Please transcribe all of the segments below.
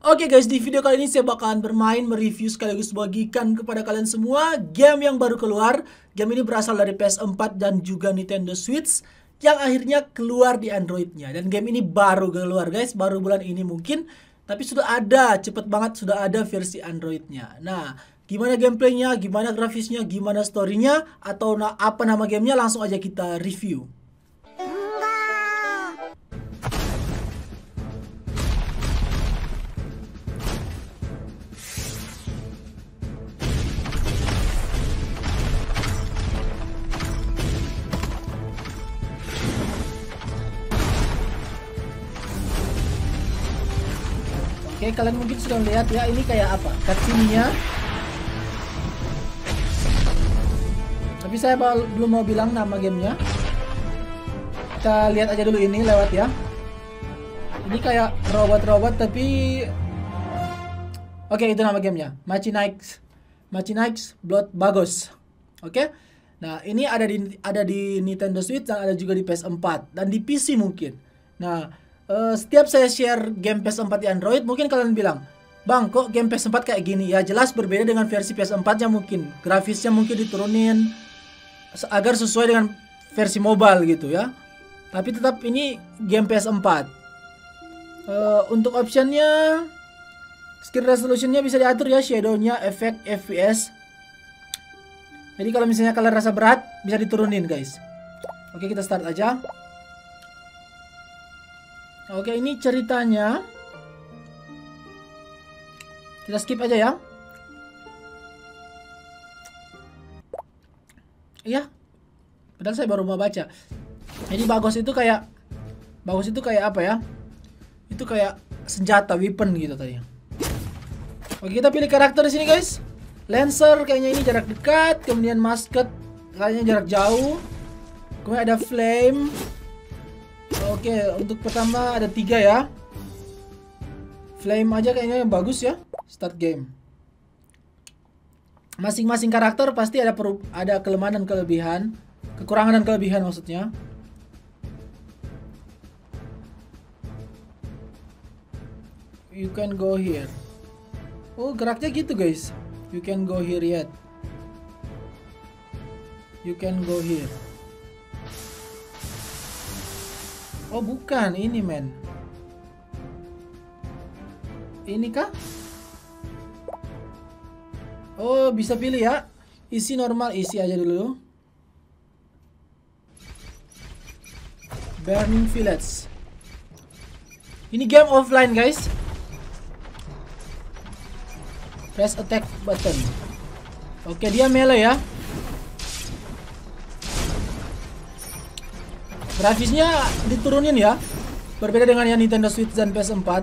Oke guys, di video kali ini saya bakalan bermain, mereview sekaligus bagikan kepada kalian semua game yang baru keluar. Game ini berasal dari PS4 dan juga Nintendo Switch yang akhirnya keluar di Androidnya. Dan game ini baru keluar guys, baru bulan ini mungkin. Tapi sudah ada, cepet banget sudah ada versi Androidnya. Nah, gimana gameplaynya, gimana grafisnya, gimana storynya, atau na apa nama gamenya langsung aja kita review. Oke, kalian mungkin sudah lihat ya ini kayak apa cutscene-nya. Tapi saya belum mau bilang nama gamenya. Kita lihat aja dulu ini lewat ya. Ini kayak robot-robot tapi Oke, itu nama gamenya. Machinix Machinix Blood Bagos. Oke. Nah, ini ada di ada di Nintendo Switch dan ada juga di PS4 dan di PC mungkin. Nah, eh, setiap saya share game PS4 di Android, mungkin kalian bilang, "Bang, kok game PS4 kayak gini?" Ya, jelas berbeda dengan versi PS4-nya mungkin. Grafisnya mungkin diturunin agar sesuai dengan versi mobile gitu ya. Tapi tetap ini game PS4. Eh, untuk optionnya Screen resolutionnya bisa diatur ya, shadownya, efek, FPS. Jadi kalau misalnya kalian rasa berat, bisa diturunin guys. Oke kita start aja. Oke ini ceritanya. Kita skip aja ya. Iya. Padahal saya baru mau baca. Jadi bagus itu kayak bagus itu kayak apa ya? Itu kayak senjata weapon gitu tadi. Oke kita pilih karakter di sini guys. Lancer kayaknya ini jarak dekat, kemudian Musket kayaknya jarak jauh. Kemudian ada Flame. Oke untuk pertama ada tiga ya. Flame aja kayaknya yang bagus ya. Start game. Masing-masing karakter pasti ada peru- ada kelemahan dan kelebihan, kekurangan dan kelebihan maksudnya. You can go here. Oh, geraknya gitu, guys. You can go here yet. You can go here. Oh, bukan. Ini, men. Ini kah? Oh, bisa pilih ya. Isi normal, isi aja dulu. Burning Village. Ini game offline, guys. Press attack button. Oke, dia melee ya. Grafisnya diturunin ya. Berbeda dengan yang Nintendo Switch dan PS4.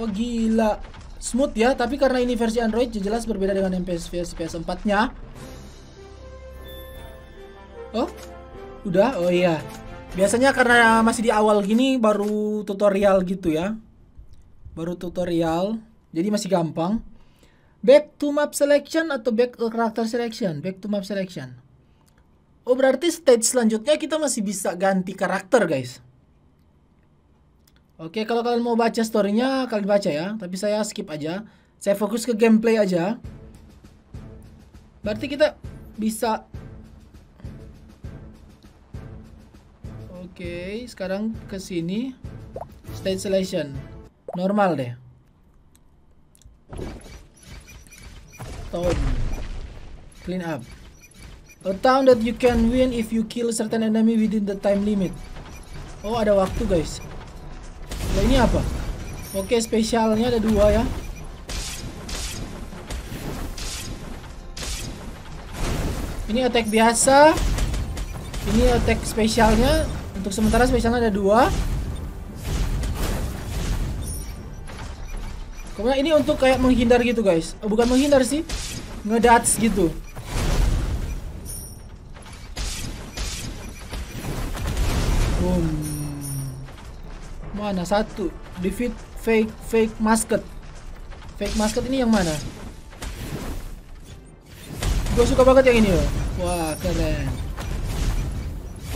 Oh gila. Smooth ya, tapi karena ini versi Android jelas berbeda dengan yang PS versi PS4-nya. Oh, udah? Oh iya. Biasanya karena masih di awal gini baru tutorial gitu ya. Baru tutorial. Jadi masih gampang. Back to map selection atau back to character selection? Back to map selection. Oh berarti stage selanjutnya kita masih bisa ganti karakter guys. Oke kalau kalian mau baca storynya kalian baca ya. Tapi saya skip aja. Saya fokus ke gameplay aja. Berarti kita bisa Oke, sekarang ke sini. Stage selection. Normal deh. Town. Clean up. A town that you can win if you kill certain enemy within the time limit. Oh, ada waktu, guys. Nah, ini apa? Oke, spesialnya ada dua ya. Ini attack biasa. Ini attack spesialnya. Untuk sementara spesialnya ada dua. Kemudian ini untuk kayak menghindar gitu guys. Oh, bukan menghindar sih. Ngedats gitu. Mana satu? Defeat fake fake musket. Fake musket ini yang mana? Gue suka banget yang ini loh. Wah keren.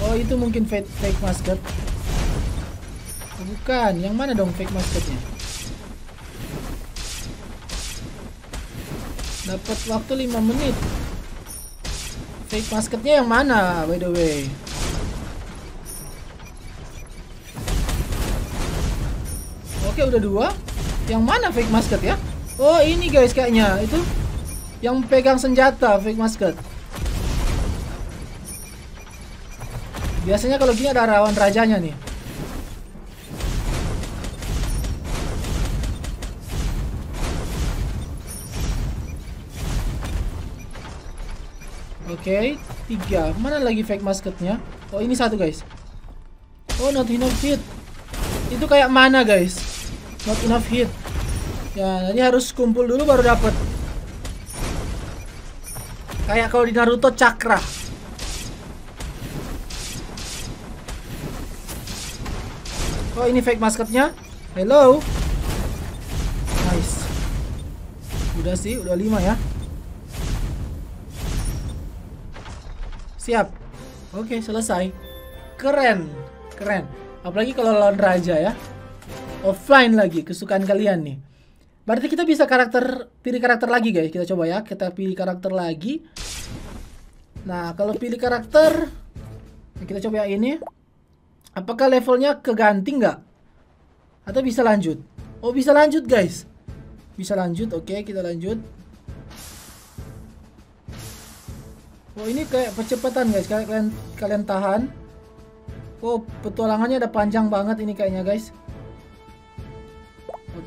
Oh itu mungkin fake fake musket. Oh, bukan, yang mana dong fake musketnya? Dapat waktu 5 menit. Fake musketnya yang mana by the way? Oke udah dua. Yang mana fake musket ya? Oh ini guys kayaknya itu yang pegang senjata fake musket. Biasanya kalau gini ada rawan rajanya nih. Oke, tiga. Mana lagi fake masketnya? Oh ini satu guys. Oh not enough hit. Itu kayak mana guys? Not enough hit. Ya, nanti harus kumpul dulu baru dapet. Kayak kalau di Naruto cakra. Oh ini fake masketnya. Hello. Nice. Udah sih, udah lima ya. Siap. Oke, selesai. Keren. Keren. Apalagi kalau lawan raja ya. Offline lagi, kesukaan kalian nih. Berarti kita bisa karakter pilih karakter lagi guys. Kita coba ya, kita pilih karakter lagi. Nah, kalau pilih karakter kita coba yang ini. Apakah levelnya keganti nggak? Atau bisa lanjut? Oh, bisa lanjut guys. Bisa lanjut. Oke, kita lanjut. Oh ini kayak percepatan guys kalian kalian tahan. Oh petualangannya ada panjang banget ini kayaknya guys.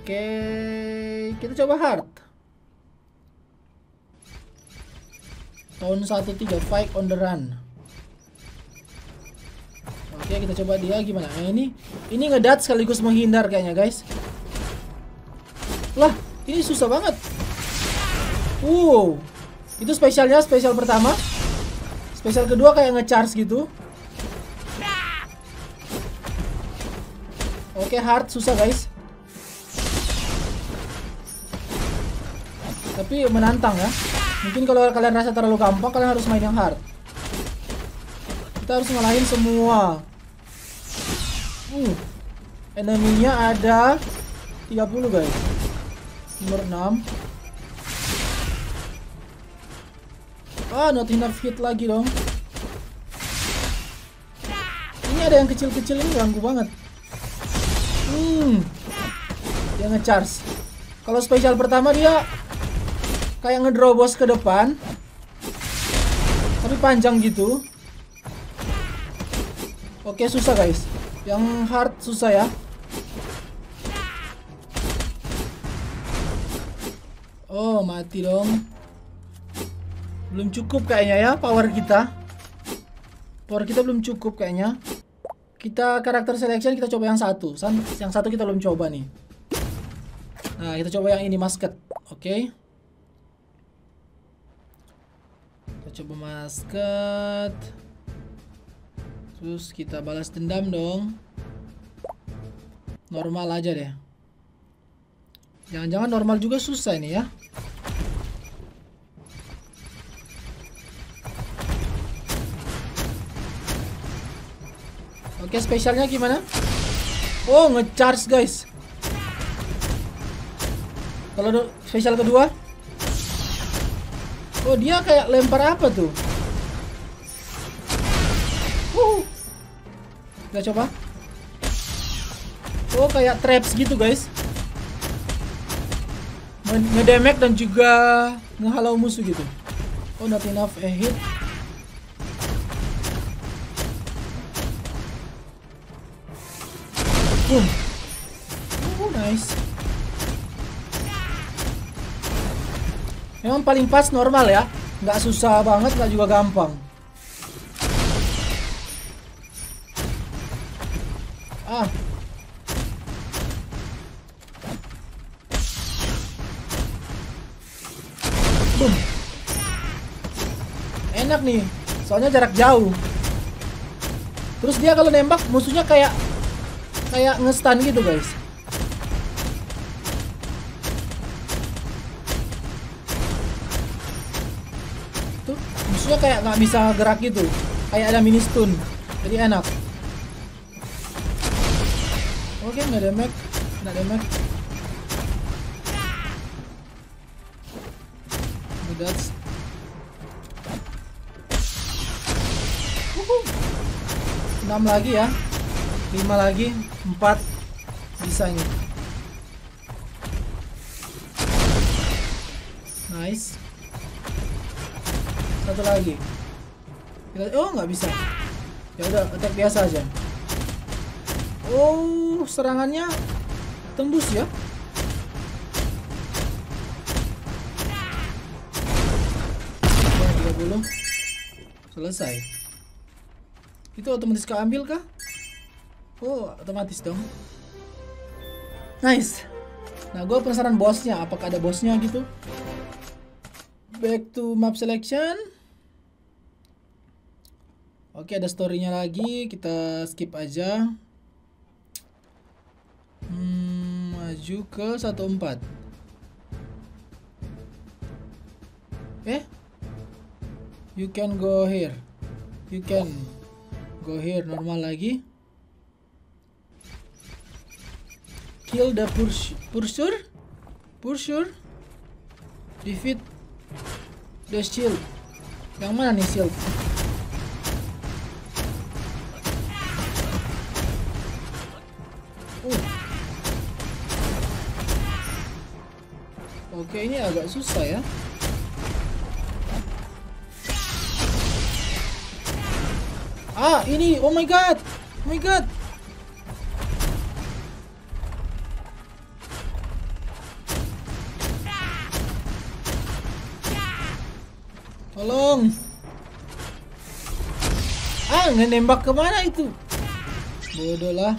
Oke kita coba hard. Tahun 13 fight on the run. Oke kita coba dia gimana? Nah, ini ini ngedat sekaligus menghindar kayaknya guys. Lah ini susah banget. Wow itu spesialnya spesial pertama. Spesial kedua kayak ngecharge gitu. Oke, hard susah, guys. Tapi menantang ya. Mungkin kalau kalian rasa terlalu gampang, kalian harus main yang hard. Kita harus ngalahin semua. Uh. Eneminya ada 30, guys. Nomor 6. Ah, not enough hit lagi dong. Ini ada yang kecil-kecil ini ganggu banget. Hmm. Dia ngecharge. Kalau spesial pertama dia kayak ngedrobos ke depan. Tapi panjang gitu. Oke, susah guys. Yang hard susah ya. Oh, mati dong. Belum cukup kayaknya ya power kita. Power kita belum cukup kayaknya. Kita karakter selection kita coba yang satu. Yang satu kita belum coba nih. Nah, kita coba yang ini masket. Oke. Okay. Kita coba masket. Terus kita balas dendam dong. Normal aja deh. Jangan-jangan normal juga susah ini ya. Oke, spesialnya gimana? Oh, ngecharge guys. Kalau spesial kedua? Oh, dia kayak lempar apa tuh? Uh. Kita coba. Oh, kayak traps gitu, guys. Ngedemek dan juga ngehalau musuh gitu. Oh, not enough a hit. Boom. Oh, nice. Memang paling pas normal ya. Nggak susah banget, nggak juga gampang. Ah. Boom. Enak nih. Soalnya jarak jauh. Terus dia kalau nembak musuhnya kayak kayak ngestan gitu guys tuh musuhnya kayak nggak bisa gerak gitu. Kayak ada mini stun. Jadi enak. Oke nggak ada nggak ada mag. That's 6 lagi ya. 5 lagi. 4 bisa nih nice satu lagi. Kita, oh nggak bisa. Ya udah attack biasa aja. Oh serangannya tembus ya? 30 selesai. Itu otomatis keambil kah? Oh otomatis dong. Nice. Nah gue penasaran bosnya apakah ada bosnya gitu? Back to map selection oke ada storynya lagi. Kita skip aja. Hmm, maju ke 14 eh? You can go here. You can go here. Normal lagi. Kill the purs pursuer? Pursuer? Defeat the shield. Yang mana nih shield uh. oke ini agak susah ya Ah, ini. Oh my god. Oh my god. Tolong. Ah, nembak ke mana itu? Bodoh lah.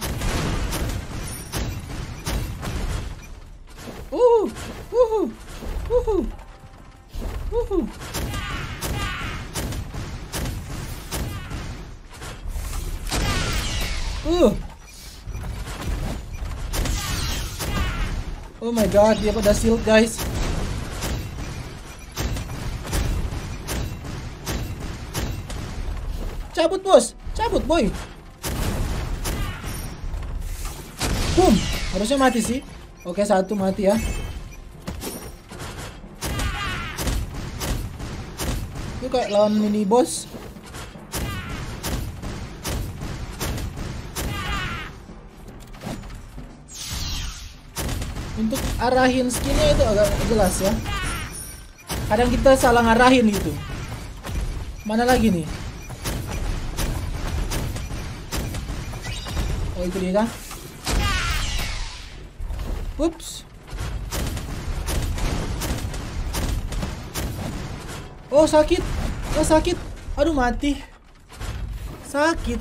Uh, uh, uh, uh. Uh. Oh my god, dia pada shield guys. Cabut bos, cabut boy. Boom, harusnya mati sih. Oke satu mati ya. Itu kayak lawan mini boss. untuk arahin skinnya itu agak jelas ya kadang kita salah ngarahin gitu mana lagi nih oh itu dia kah ups oh sakit oh sakit aduh mati sakit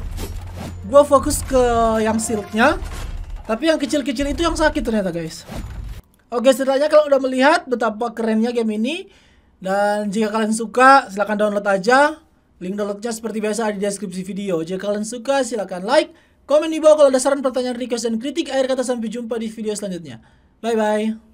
gua fokus ke yang silknya tapi yang kecil-kecil itu yang sakit ternyata guys. Oke setidaknya kalau udah melihat betapa kerennya game ini. Dan jika kalian suka silahkan download aja. Link downloadnya seperti biasa ada di deskripsi video. Jika kalian suka silahkan like. Komen di bawah kalau ada saran pertanyaan request dan kritik. Akhir kata sampai jumpa di video selanjutnya. Bye bye.